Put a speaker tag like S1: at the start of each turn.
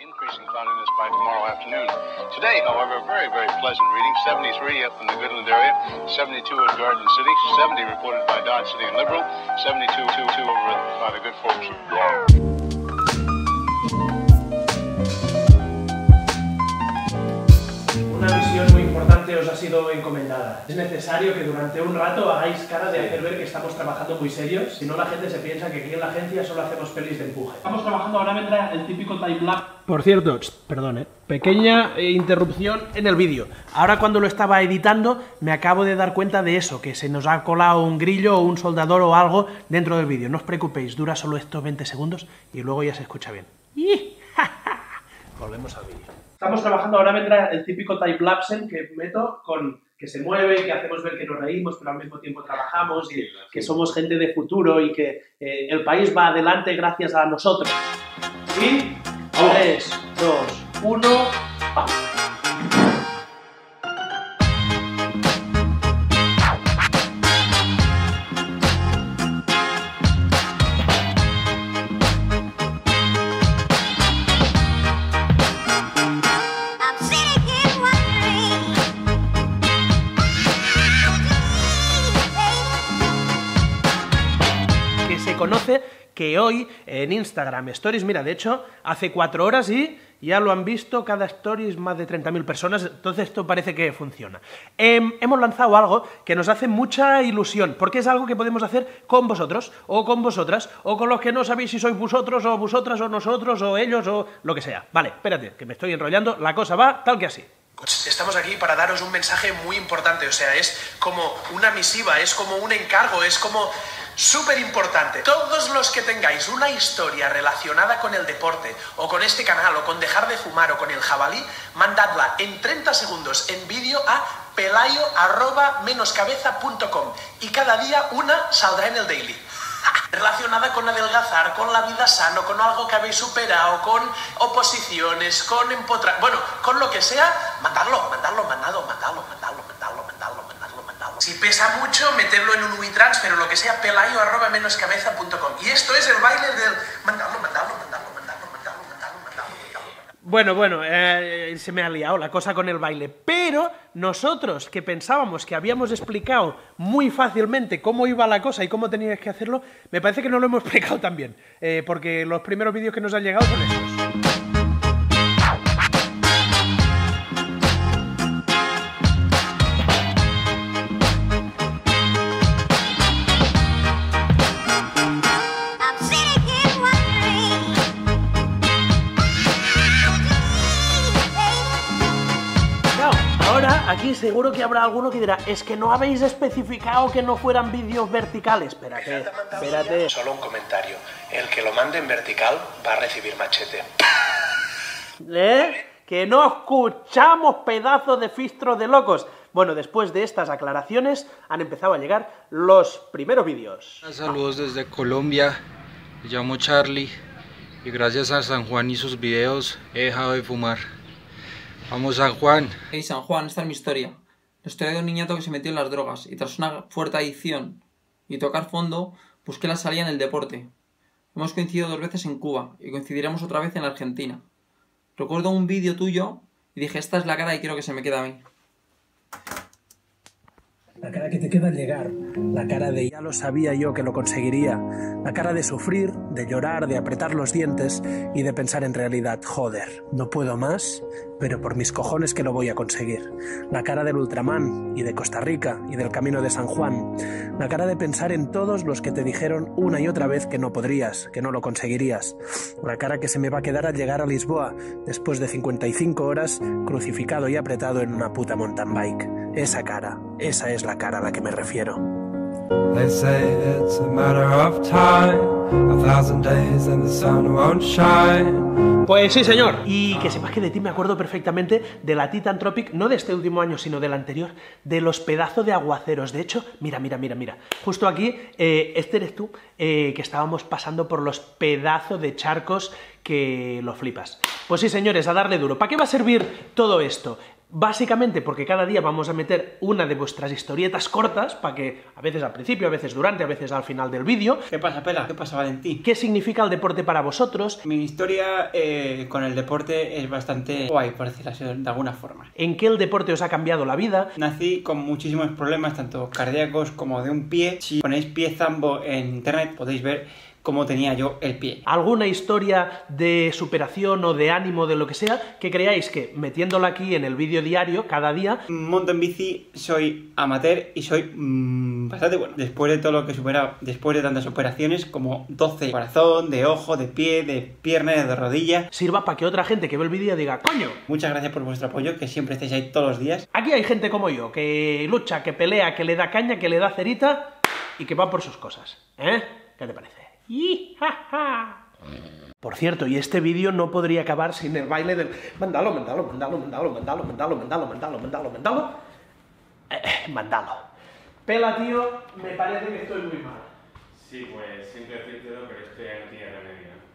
S1: increasing cloudiness by tomorrow afternoon. Today, however, very, very pleasant reading. 73 up in the Goodland area, 72 at Garden City, 70 reported by Dodge City and Liberal, 72 two, two over by the good folks
S2: os ha sido encomendada. Es necesario que durante un rato hagáis cara de hacer ver que estamos trabajando muy serios, si no la gente se piensa que aquí en la agencia solo hacemos pelis de empuje. Estamos trabajando, ahora vendrá el típico time-lapse. Por cierto, perdón, ¿eh? pequeña eh, interrupción en el vídeo. Ahora cuando lo estaba editando me acabo de dar cuenta de eso, que se nos ha colado un grillo o un soldador o algo dentro del vídeo. No os preocupéis, dura solo estos 20 segundos y luego ya se escucha bien. Volvemos al vídeo. Estamos trabajando, ahora vendrá el típico time-lapse que meto con que se mueve, que hacemos ver que nos reímos, pero al mismo tiempo trabajamos y que somos gente de futuro y que eh, el país va adelante gracias a nosotros. Y 3, 2, 1, ¡vamos! Que se conoce que hoy en Instagram Stories, mira, de hecho, hace cuatro horas y ya lo han visto cada Stories más de 30.000 personas, entonces esto parece que funciona. Em, hemos lanzado algo que nos hace mucha ilusión, porque es algo que podemos hacer con vosotros, o con vosotras, o con los que no sabéis si sois vosotros, o vosotras, o nosotros, o ellos, o lo que sea. Vale, espérate, que me estoy enrollando, la cosa va tal que así. Estamos aquí para daros un mensaje muy importante, o sea, es como una misiva, es como un encargo, es como Súper importante, todos los que tengáis una historia relacionada con el deporte o con este canal o con dejar de fumar o con el jabalí, mandadla en 30 segundos en vídeo a pelayo arroba menoscabeza.com y cada día una saldrá en el daily. Relacionada con adelgazar, con la vida sano, con algo que habéis superado, con oposiciones, con empotra... Bueno, con lo que sea, mandadlo, mandadlo, mandadlo, mandadlo, mandadlo, mandadlo. mandadlo. Si pesa mucho, meterlo en un WeTrans, pero lo que sea, pelayo arroba. Y esto es el baile del mandadlo, mandadlo, mandadlo, mandadlo, mandadlo, mandadlo, mandadlo. Bueno, bueno, eh, se me ha liado la cosa con el baile, pero nosotros que pensábamos que habíamos explicado muy fácilmente cómo iba la cosa y cómo teníais que hacerlo, me parece que no lo hemos explicado tan bien, eh, porque los primeros vídeos que nos han llegado son estos. Aquí seguro que habrá alguno que dirá, es que no habéis especificado que no fueran vídeos verticales. Espérate, espérate.
S3: Solo un comentario. El que lo mande en vertical va a recibir machete.
S2: ¿Eh? Que no escuchamos pedazos de fistros de locos. Bueno, después de estas aclaraciones han empezado a llegar los primeros vídeos.
S4: Saludos desde Colombia, me llamo Charlie y gracias a San Juan y sus videos he dejado de fumar. Vamos San Juan.
S5: Hey San Juan, esta es mi historia. La historia de un niñato que se metió en las drogas y tras una fuerte adicción y tocar fondo, busqué la salida en el deporte. Hemos coincidido dos veces en Cuba y coincidiremos otra vez en Argentina. Recuerdo un vídeo tuyo y dije, esta es la cara y quiero que se me quede a mí.
S2: La cara que te queda al llegar, la cara de ya lo sabía yo que lo conseguiría, la cara de sufrir, de llorar, de apretar los dientes y de pensar en realidad, joder, no puedo más, pero por mis cojones que lo voy a conseguir. La cara del Ultraman y de Costa Rica y del Camino de San Juan, la cara de pensar en todos los que te dijeron una y otra vez que no podrías, que no lo conseguirías, la cara que se me va a quedar al llegar a Lisboa después de 55 horas crucificado y apretado en una puta mountain bike. Esa cara, esa es la cara a la que me refiero. Pues sí, señor. Y que sepas que de ti me acuerdo perfectamente de la Titan Tropic, no de este último año, sino del anterior, de los pedazos de aguaceros. De hecho, mira, mira, mira, mira. Justo aquí, eh, este eres tú, eh, que estábamos pasando por los pedazos de charcos que lo flipas. Pues sí, señores, a darle duro. ¿Para qué va a servir todo esto? Básicamente porque cada día vamos a meter una de vuestras historietas cortas, para que a veces al principio, a veces durante, a veces al final del vídeo.
S6: ¿Qué pasa, Pela? ¿Qué pasa, Valentín?
S2: ¿Qué significa el deporte para vosotros?
S6: Mi historia eh, con el deporte es bastante guay, por decirlo así, de alguna forma.
S2: ¿En qué el deporte os ha cambiado la vida?
S6: Nací con muchísimos problemas, tanto cardíacos como de un pie. Si ponéis pie zambo en internet podéis ver cómo tenía yo el pie.
S2: ¿Alguna historia de superación o de ánimo, de lo que sea, que creáis que metiéndola aquí en el vídeo diario, cada día,
S6: Monto en bici, soy amateur y soy mm, bastante bueno. Después de todo lo que he superado, después de tantas operaciones como 12 de corazón, de ojo, de pie, de pierna, de rodilla.
S2: sirva para que otra gente que ve el vídeo diga, coño,
S6: Muchas gracias por vuestro apoyo, que siempre estáis ahí todos los días.
S2: Aquí hay gente como yo, que lucha, que pelea, que le da caña, que le da cerita y que va por sus cosas. ¿Eh? ¿Qué te parece? Por cierto, y este vídeo no podría acabar sin el baile del mandalo, mandalo, mandalo, mandalo, mandalo, mandalo, mandalo, mandalo, mandalo, mandalo. Eh, eh, mandalo. Pela, tío, me parece que estoy muy mal.
S7: Sí, pues siento decírtelo, pero esto ya no tiene remedio.